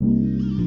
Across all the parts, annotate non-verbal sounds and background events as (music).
you.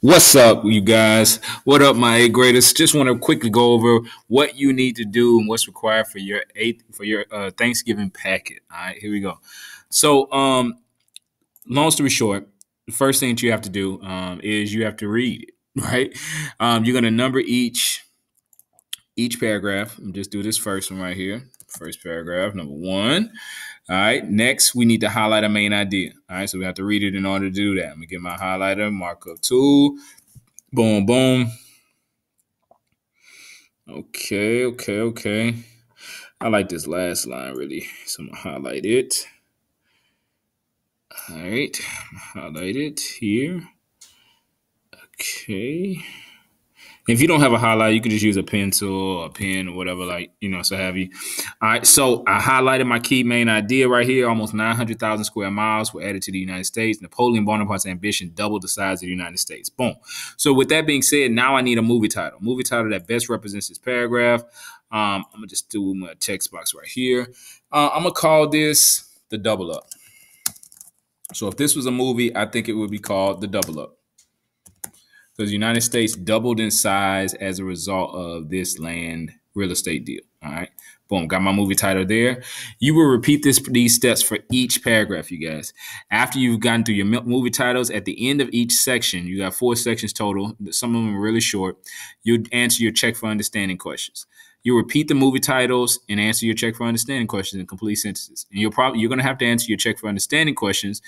What's up, you guys? What up, my eighth graders? Just want to quickly go over what you need to do and what's required for your eighth for your uh, Thanksgiving packet. All right, here we go. So, um, long story short, the first thing that you have to do um, is you have to read it. (laughs) Right? Um, you're gonna number each each paragraph. And just do this first one right here. First paragraph, number one. All right. Next, we need to highlight a main idea. All right. So we have to read it in order to do that. Let me get my highlighter, markup tool. Boom, boom. Okay, okay, okay. I like this last line really. So I'm gonna highlight it. All right, highlight it here. Okay. If you don't have a highlight, you can just use a pencil or a pen or whatever, like, you know, so have you. All right, so I highlighted my key main idea right here. Almost 900,000 square miles were added to the United States. Napoleon Bonaparte's ambition doubled the size of the United States. Boom. So with that being said, now I need a movie title. Movie title that best represents this paragraph. Um, I'm gonna just do my text box right here. Uh, I'm gonna call this the double up. So if this was a movie, I think it would be called the double up because the United States doubled in size as a result of this land real estate deal. All right. Boom. Got my movie title there. You will repeat this these steps for each paragraph, you guys. After you've gotten through your movie titles, at the end of each section, you got four sections total. Some of them are really short. You answer your check for understanding questions. You repeat the movie titles and answer your check for understanding questions in complete sentences. And you're probably you're going to have to answer your check for understanding questions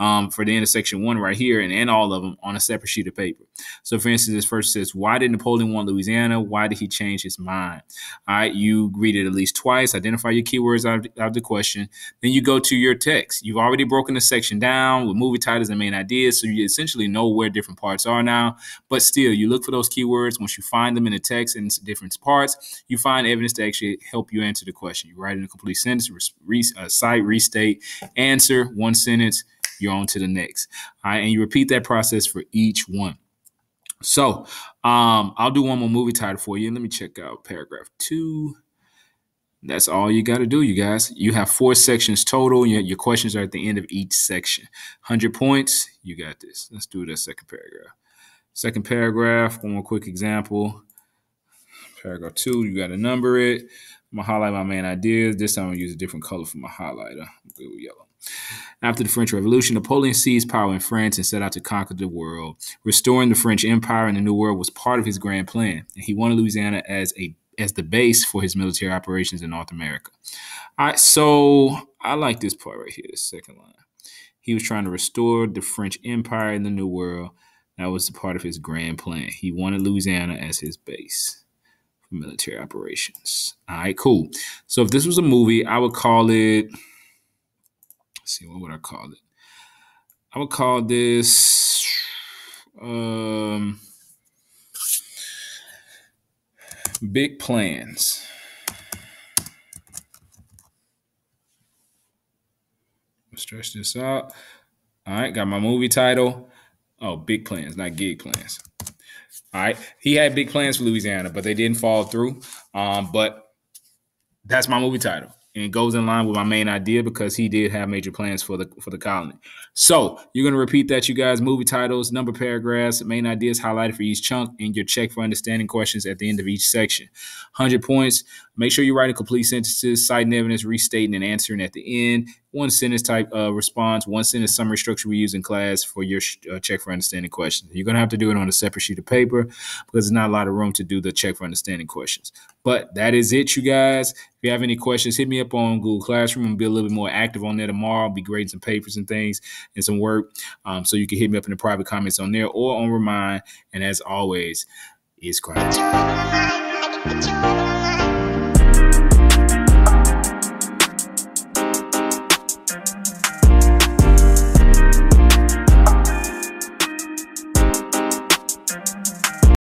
um, for the end of section one right here and, and all of them on a separate sheet of paper. So, for instance, this first says, "Why did Napoleon want Louisiana? Why did he change his mind?" All right, you read it at least twice. Identify your keywords out of, out of the question. Then you go to your text. You've already broken the section down with movie titles and main ideas, so you essentially know where different parts are now. But still, you look for those keywords. Once you find them in the text in different parts, you find evidence to actually help you answer the question. You write in a complete sentence, re, uh, cite, restate, answer one sentence, you're on to the next. All right, and you repeat that process for each one. So um, I'll do one more movie title for you. Let me check out paragraph two. That's all you got to do, you guys. You have four sections total. Your, your questions are at the end of each section. 100 points. You got this. Let's do the second paragraph. Second paragraph, one more quick example. Paragraph two, you got to number it. I'm gonna highlight my main ideas. This time I'm gonna use a different color for my highlighter. Blue, yellow. After the French Revolution, Napoleon seized power in France and set out to conquer the world. Restoring the French Empire in the New World was part of his grand plan, and he wanted Louisiana as a as the base for his military operations in North America. All right, so I like this part right here, the second line. He was trying to restore the French Empire in the New World. That was part of his grand plan. He wanted Louisiana as his base military operations. All right, cool. So if this was a movie, I would call it. see, what would I call it? I would call this. Um, big plans. Stretch this out. All right, got my movie title. Oh, big plans, not gig plans. All right. He had big plans for Louisiana, but they didn't fall through. Um, but that's my movie title. And it goes in line with my main idea because he did have major plans for the for the colony. So you're gonna repeat that, you guys. Movie titles, number paragraphs, main ideas highlighted for each chunk, and your check for understanding questions at the end of each section. 100 points. Make sure you write in complete sentences, citing evidence, restating, and answering at the end one sentence type uh, response, one sentence summary structure we use in class for your uh, check for understanding questions. You're going to have to do it on a separate sheet of paper because there's not a lot of room to do the check for understanding questions. But that is it, you guys. If you have any questions, hit me up on Google Classroom and be a little bit more active on there tomorrow. I'll be grading some papers and things and some work. Um, so you can hit me up in the private comments on there or on Remind. And as always, it's great.